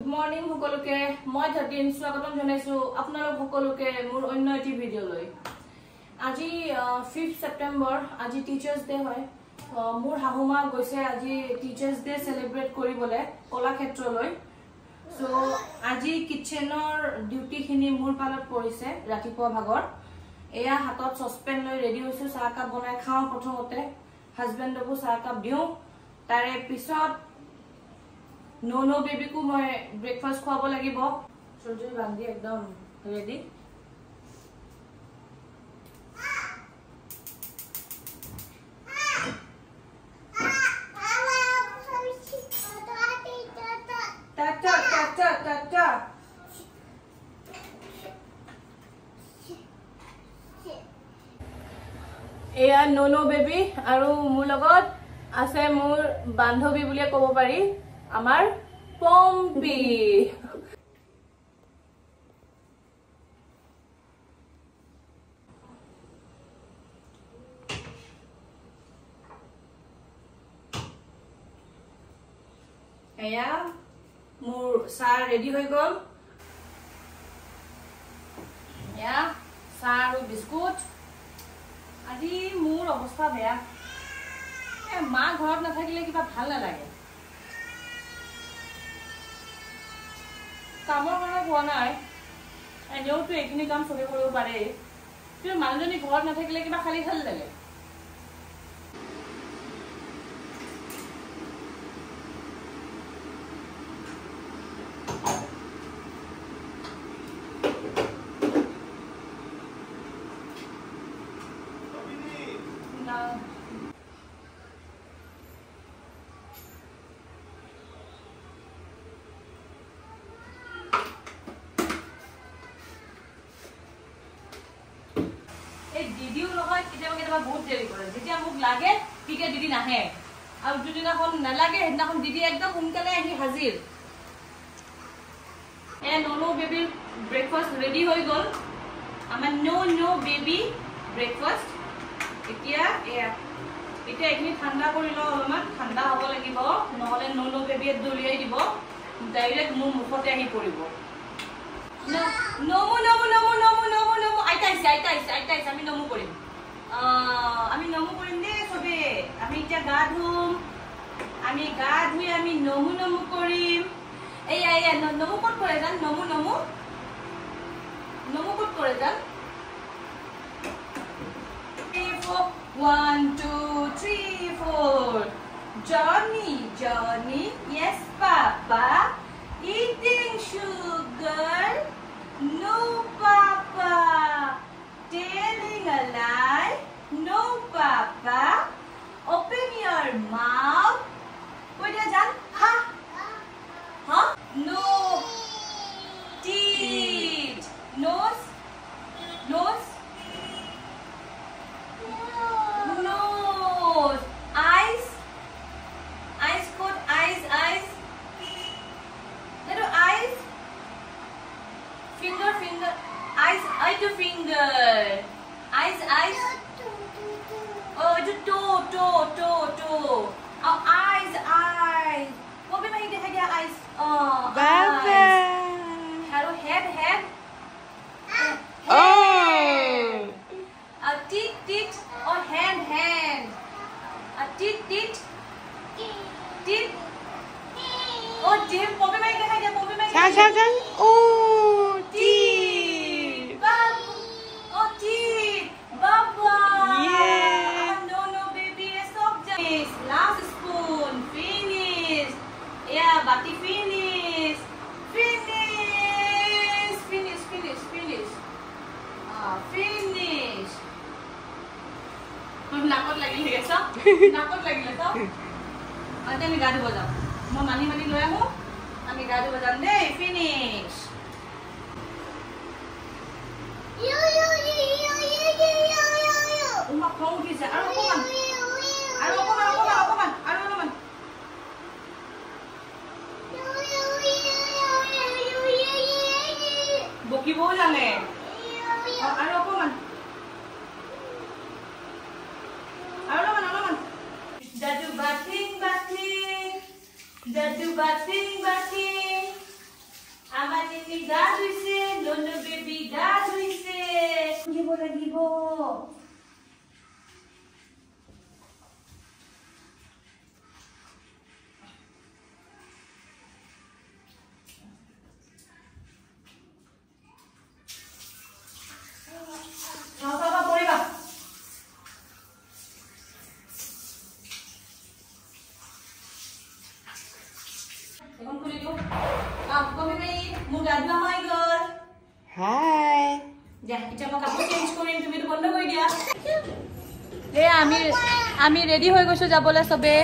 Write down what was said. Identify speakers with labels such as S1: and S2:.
S1: Good morning সকলোকে। মই ধতিন স্বাগতম জনাইছো আপোনালোক সকলোকে মোৰ অন্য এটি ভিডিঅ'লৈ আজি ফিফ্থ ছেপ্টেম্বৰ আজি টিচাৰ্ছ ডে হয়। মোৰ শাহুমা গৈছে আজি টিচাৰ্ছ ডে চেলিব্ৰেট কৰিবলৈ কলাক্ষেত্ৰলৈ। চ' আজি কিটচেনৰ ডিউটিখিনি মোৰ পালত পৰিছে ৰাতিপুৱা ভাগৰ। এয়া হাতত চচপেন লৈ ৰেডি হৈছো চাহ একাপ বনাই খাওঁ প্ৰথমতে। হাজবেণ্ডকো চাহ একাপ দিওঁ। তাৰে পিছত নো নো বেবীকো মই ব্ৰেকফাষ্ট খুৱাব লাগিব চুৰ্যুৰি বান্ধি একদম ৰেডি এয়া নো নো বেবী আৰু মোৰ লগত আছে মোৰ বান্ধৱী বুলিয়ে ক'ব পাৰি। আমাৰ পম্পী এয়া মোৰ চাহ ৰেডি হৈ গ'ল। এয়া চাহ আৰু বিস্কুট। আজি মোৰ অৱস্থা বেয়া। মা ঘৰত নাথাকিলে কিবা ভাল নালাগে। কামৰ কাৰণে পোৱা নাই। এনেওতো এইখিনি কাম কৰিব পাৰে কিন্তু মানুহজনী ঘৰত নাথাকিলে কিবা খালী খালী লাগে। কেতিয়াবা বহুত দেৰি কৰে। যেতিয়া মোক লাগে তেতিয়া দিদি নাহে। আৰু যোনদিনাখন নালাগে সেইদিনাখন দিদি একদম সোনকালে আহি হাজিৰ। এ ননো বেবীৰ ব্ৰেকফাষ্ট ৰেডি হৈ গ'ল। আমাৰ ন' ন' বেবী ব্ৰেকফাষ্ট এতিয়া এয়া এতিয়া এইখিনি ঠাণ্ডা কৰি লওঁ অলপমান ঠাণ্ডা হ'ব লাগিব। নহ'লে ন' ন' বেবীয়ে দলিয়াই দিব। ডাইৰেক্ট মোৰ মুখতে আহি পৰিব। নমু নমু নমু নমু নমু নমু। আইতা আহিছে আইতা আহিছে আইতা আহিছে আমি নমু কৰিম। আমি নমু কৰিম দেই চবে আমি এতিয়া গা ধুম আমি গা ধুই আমি নমু নমু কৰিম এয়া এয়া নমু ক'ত কৰে জান নমু নমু নমু ক'ত Three, four. One, two, three, four. Johnny, Johnny, yes, Papa. Eating sugar, Eyes, eyes, to finger. Eyes, eyes. Oh, to toe, toe, toe, toe. Oh, eyes, eyes. वो भी वही देखा गया eyes. Oh, Baba. Hello, head, head. Oh. A tit, tit. Oh, hand, hand. A tit, tit. Tit. Oh,
S2: Jim,
S1: What
S2: भी
S1: वही
S2: देखा गया,
S1: वो भी Oh. নাকত লাগিলে এতিয়া আমি গা ধুব যাম মই মানি মানি লৈ আহোঁ আমি গা ধুব যাম দেই ফিনিছ তোমাক খং উঠিছে আৰু অকণমান আৰু অকণমান অকণমান অকণমান আৰু অলপমান বকিবও জানে আৰু অকণমান আৰু অলপমান Dadu batin batin, dadu batin batin. Amani ni dadu isi, nono baby dadu isi. Ngibo lagi bo. Lagibo. ধোৱা হৈ গ'ল
S2: হাই।
S1: দিয়া এতিয়া মই কাপোৰ চেঞ্জ কৰিম তুমিতো বন্ধ কৰি দিয়া এয়া আমি আমি ৰেডি হৈ গৈছো যাবলৈ চবে